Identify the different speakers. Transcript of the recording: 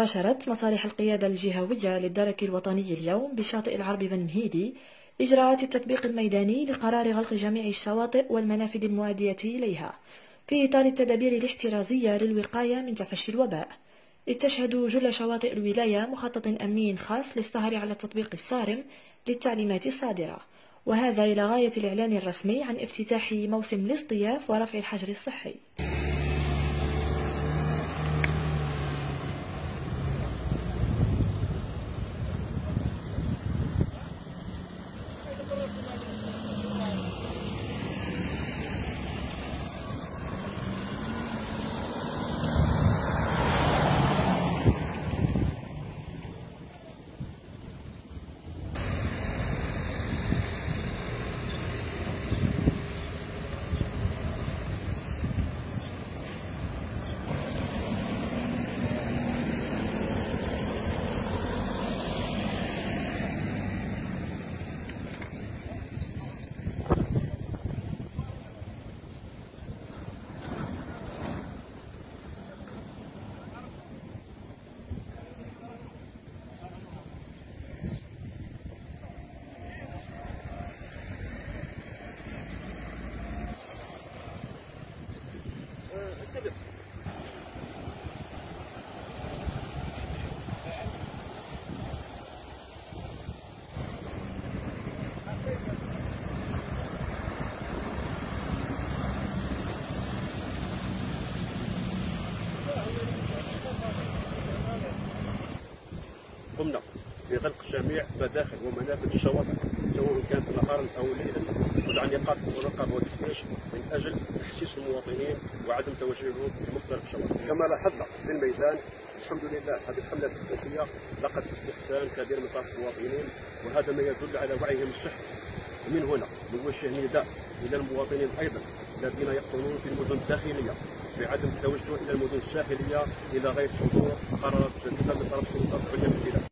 Speaker 1: باشرت مصالح القيادة الجهوية للدرك الوطني اليوم بشاطئ العرب بن مهيدي إجراءات التطبيق الميداني لقرار غلق جميع الشواطئ والمنافذ المؤدية إليها في إطار التدابير الاحترازية للوقاية من تفشي الوباء. إذ تشهد جل شواطئ الولاية مخطط أمني خاص للسهر على التطبيق الصارم للتعليمات الصادرة وهذا إلى غاية الإعلان الرسمي عن افتتاح موسم الاصطياف ورفع الحجر الصحي.
Speaker 2: قمنا بغلق جميع مداخل ومنافذ الشواطئ. سواء كانت نهارا أو ليلا وضع نقاط مراقبه وتفتيش من أجل تحسيس المواطنين وعدم توجههم في مختلف الشواطئ. كما لاحظنا في الميدان الحمد لله هذه الحملة التخصيصيه لقت استحسان كبير من طرف المواطنين وهذا ما يدل على وعيهم الصحي ومن هنا نوجه نداء إلى المواطنين أيضا الذين يقطنون في المدن الداخلية بعدم التوجه إلى المدن الساحلية إلى غير صدور قرارات جديده من طرف السلطات العليا في البلاد.